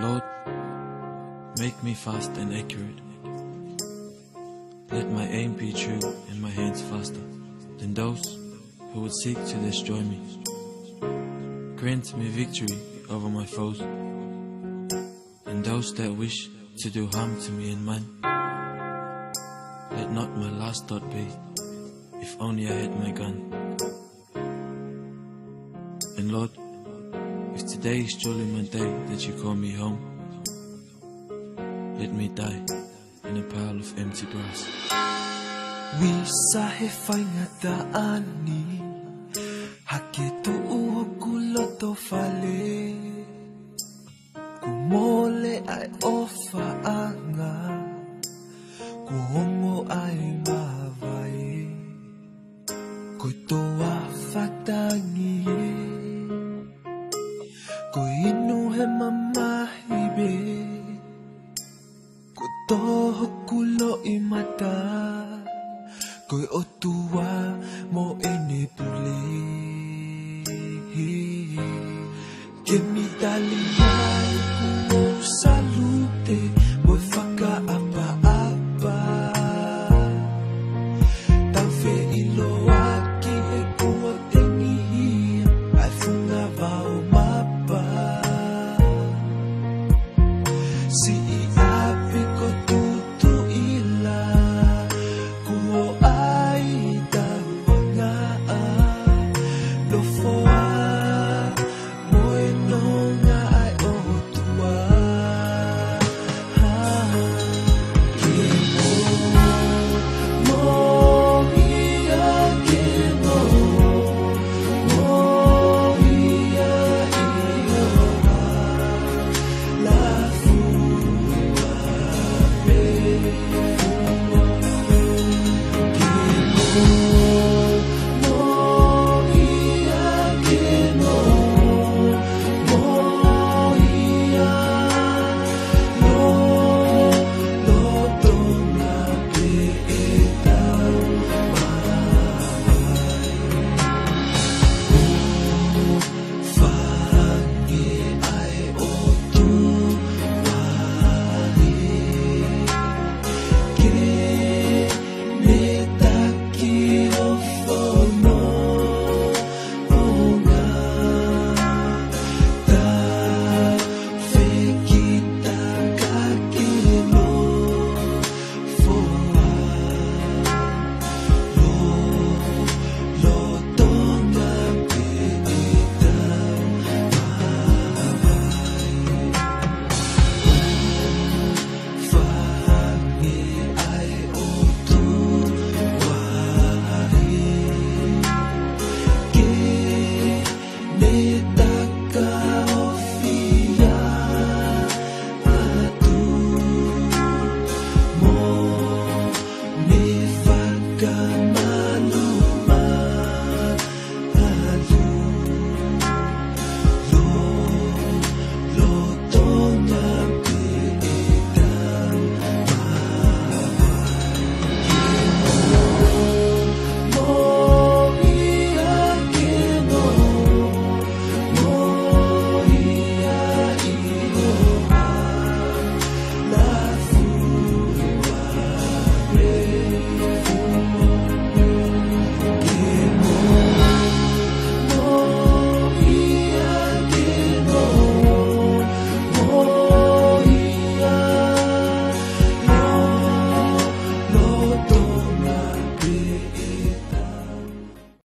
Lord, make me fast and accurate. Let my aim be true and my hands faster than those who would seek to destroy me. Grant me victory over my foes and those that wish to do harm to me and mine. Let not my last thought be, if only I had my gun. And Lord, if today is truly my day that you call me home, let me die in a pile of empty brass. Wisahe fay nga daani Hakitu uhukulo to fale Kumole ay ofa anga mamá y vi Cuto culo y mata Coy o en Que mi talento